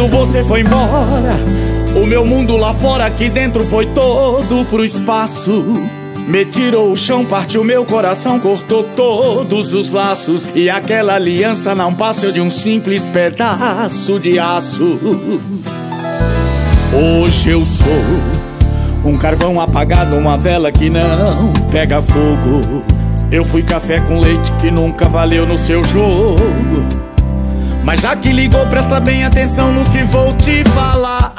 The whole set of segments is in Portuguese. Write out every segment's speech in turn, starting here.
Quando você foi embora, o meu mundo lá fora, aqui dentro foi todo pro espaço. Me tirou o chão, partiu meu coração, cortou todos os laços. E aquela aliança não passa de um simples pedaço de aço. Hoje eu sou um carvão apagado, uma vela que não pega fogo. Eu fui café com leite que nunca valeu no seu jogo. Mas já que ligou, presta bem atenção no que vou te falar.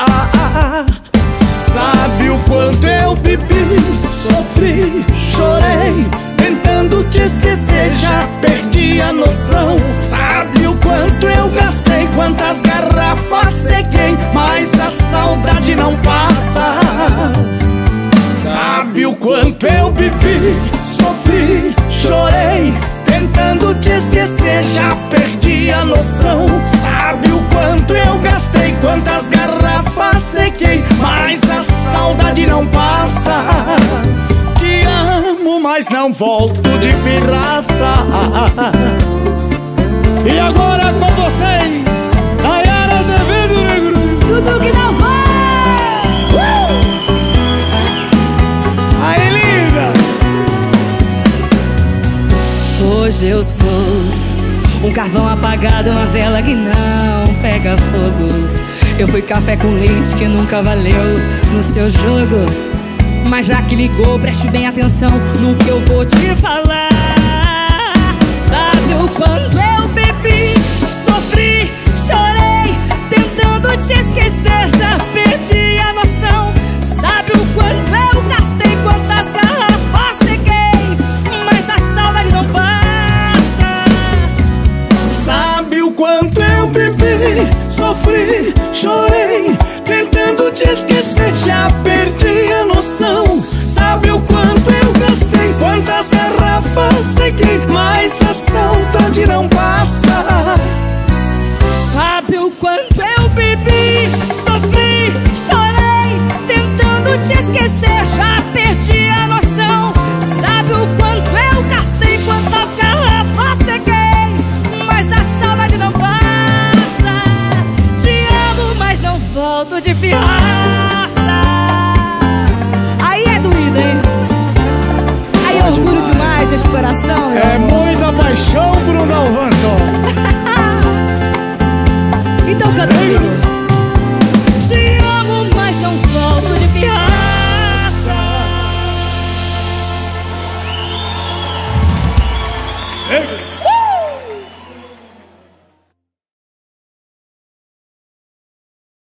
Sabe o quanto eu bebi, sofri, chorei, tentando te esquecer, já perdi a noção. Sabe o quanto eu gastei, quantas garrafas sequei, mas a saudade não passa. Sabe o quanto eu bebi, sofri, chorei, tentando te esquecer, já perdi Sabe o quanto eu gastei, quantas garrafas sequei, mas a saudade não passa. Te amo, mas não volto de pirraça. E agora com vocês, Nayara Azevedo Negro. Tudo que não vai! Aí, linda! Hoje eu sou um carvão apagado, uma vela que não pega fogo. Eu fui café com leite que nunca valeu no seu jogo. Mas já que ligou, preste bem atenção no que eu vou te falar. Sabe o quanto eu bebi, sofri, chorei, tentando te esquecer, já perdi chorei, tentando te esquecer, já perdi a noção. Sabe o quanto eu gastei, quantas garrafas sequei, mas a saudade não passa. Sabe o quanto eu bebi, sofri, chorei, tentando te esquecer, solto de pirraça. Aí é doído, hein? Aí é orgulho demais desse coração. É muita paixão, Bruno Alvanson. então canta comigo. Te amo, mas não volto de pirraça. Ei.